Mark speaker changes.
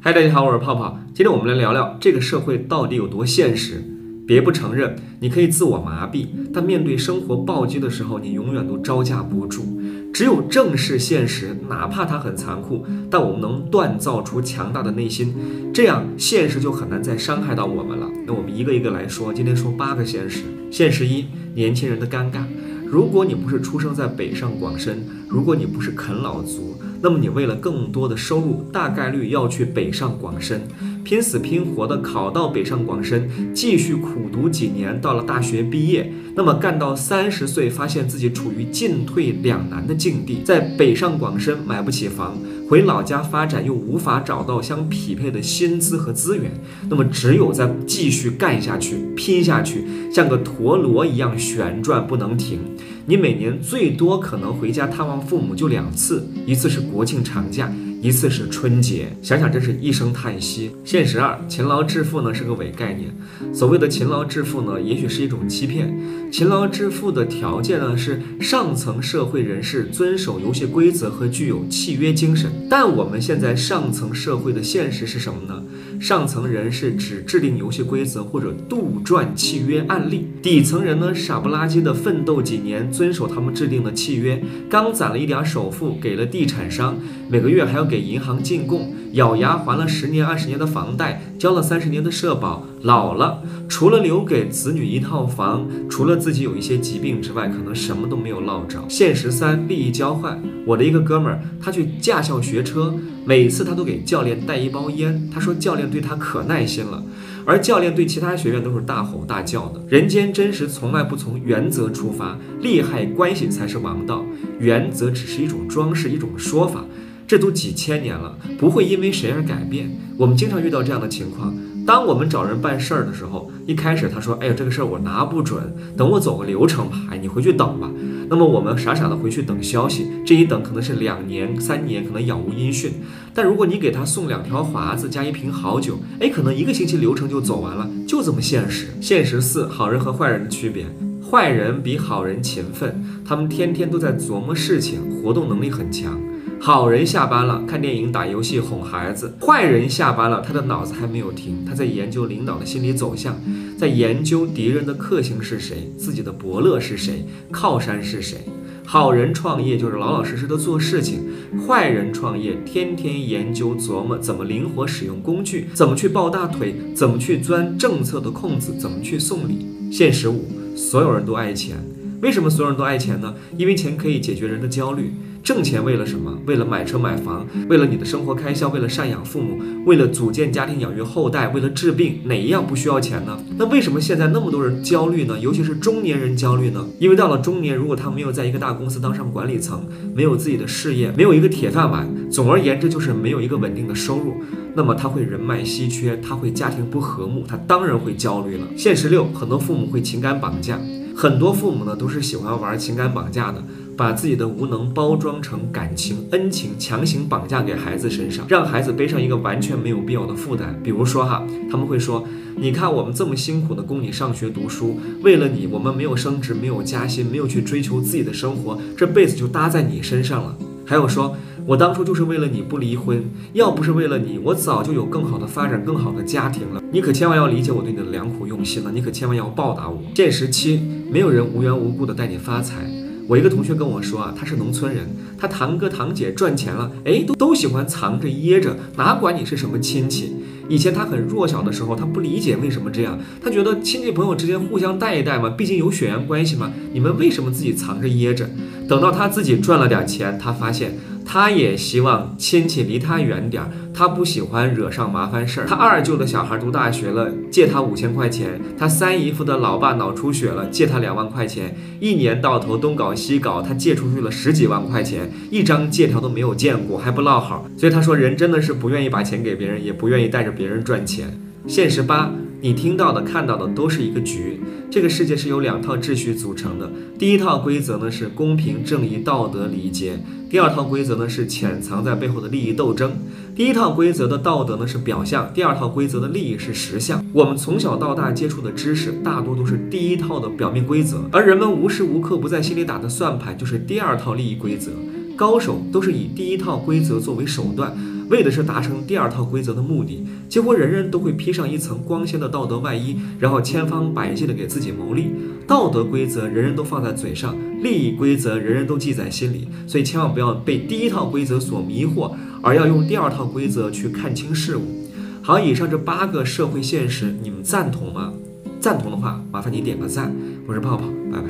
Speaker 1: 嗨，大家好，我是泡泡。今天我们来聊聊这个社会到底有多现实。别不承认，你可以自我麻痹，但面对生活暴击的时候，你永远都招架不住。只有正视现实，哪怕它很残酷，但我们能锻造出强大的内心，这样现实就很难再伤害到我们了。那我们一个一个来说，今天说八个现实。现实一：年轻人的尴尬。如果你不是出生在北上广深，如果你不是啃老族，那么你为了更多的收入，大概率要去北上广深，拼死拼活的考到北上广深，继续苦读几年，到了大学毕业，那么干到三十岁，发现自己处于进退两难的境地，在北上广深买不起房。回老家发展又无法找到相匹配的薪资和资源，那么只有再继续干下去、拼下去，像个陀螺一样旋转不能停。你每年最多可能回家探望父母就两次，一次是国庆长假。一次是春节，想想真是一声叹息。现实二，勤劳致富呢是个伪概念。所谓的勤劳致富呢，也许是一种欺骗。勤劳致富的条件呢是上层社会人士遵守游戏规则和具有契约精神。但我们现在上层社会的现实是什么呢？上层人是指制定游戏规则或者杜撰契约案例，底层人呢傻不拉几的奋斗几年，遵守他们制定的契约，刚攒了一点首付给了地产商，每个月还要。给银行进贡，咬牙还了十年、二十年的房贷，交了三十年的社保，老了除了留给子女一套房，除了自己有一些疾病之外，可能什么都没有落着。现实三，利益交换。我的一个哥们儿，他去驾校学车，每次他都给教练带一包烟，他说教练对他可耐心了，而教练对其他学员都是大吼大叫的。人间真实从来不从原则出发，利害关系才是王道，原则只是一种装饰，一种说法。这都几千年了，不会因为谁而改变。我们经常遇到这样的情况：当我们找人办事儿的时候，一开始他说：“哎呀，这个事儿我拿不准，等我走个流程吧。”哎，你回去等吧。那么我们傻傻的回去等消息，这一等可能是两年、三年，可能杳无音讯。但如果你给他送两条华子加一瓶好酒，哎，可能一个星期流程就走完了，就这么现实。现实四：好人和坏人的区别。坏人比好人勤奋，他们天天都在琢磨事情，活动能力很强。好人下班了，看电影、打游戏、哄孩子；坏人下班了，他的脑子还没有停，他在研究领导的心理走向，在研究敌人的克星是谁，自己的伯乐是谁，靠山是谁。好人创业就是老老实实的做事情，坏人创业天天研究琢磨怎么灵活使用工具，怎么去抱大腿，怎么去钻政策的空子，怎么去送礼。现实五，所有人都爱钱，为什么所有人都爱钱呢？因为钱可以解决人的焦虑。挣钱为了什么？为了买车买房，为了你的生活开销，为了赡养父母，为了组建家庭养育后代，为了治病，哪一样不需要钱呢？那为什么现在那么多人焦虑呢？尤其是中年人焦虑呢？因为到了中年，如果他没有在一个大公司当上管理层，没有自己的事业，没有一个铁饭碗，总而言之就是没有一个稳定的收入，那么他会人脉稀缺，他会家庭不和睦，他当然会焦虑了。现实六，很多父母会情感绑架，很多父母呢都是喜欢玩情感绑架的。把自己的无能包装成感情、恩情，强行绑架给孩子身上，让孩子背上一个完全没有必要的负担。比如说哈，他们会说：“你看我们这么辛苦的供你上学读书，为了你，我们没有升职，没有加薪，没有去追求自己的生活，这辈子就搭在你身上了。”还有说：“我当初就是为了你不离婚，要不是为了你，我早就有更好的发展、更好的家庭了。你可千万要理解我对你的良苦用心了，你可千万要报答我。”现实七，没有人无缘无故的带你发财。我一个同学跟我说啊，他是农村人，他堂哥堂姐赚钱了，哎，都都喜欢藏着掖着，哪管你是什么亲戚。以前他很弱小的时候，他不理解为什么这样，他觉得亲戚朋友之间互相带一带嘛，毕竟有血缘关系嘛，你们为什么自己藏着掖着？等到他自己赚了点钱，他发现。他也希望亲戚离他远点儿，他不喜欢惹上麻烦事儿。他二舅的小孩读大学了，借他五千块钱；他三姨夫的老爸脑出血了，借他两万块钱。一年到头东搞西搞，他借出去了十几万块钱，一张借条都没有见过，还不落好。所以他说，人真的是不愿意把钱给别人，也不愿意带着别人赚钱。现实八，你听到的、看到的都是一个局。这个世界是由两套秩序组成的。第一套规则呢是公平、正义、道德、礼节；第二套规则呢是潜藏在背后的利益斗争。第一套规则的道德呢是表象，第二套规则的利益是实相。我们从小到大接触的知识大多都是第一套的表面规则，而人们无时无刻不在心里打的算盘就是第二套利益规则。高手都是以第一套规则作为手段。为的是达成第二套规则的目的。几乎人人都会披上一层光鲜的道德外衣，然后千方百计的给自己谋利。道德规则人人都放在嘴上，利益规则人人都记在心里。所以千万不要被第一套规则所迷惑，而要用第二套规则去看清事物。好，以上这八个社会现实，你们赞同吗？赞同的话，麻烦你点个赞。我是泡泡，拜拜。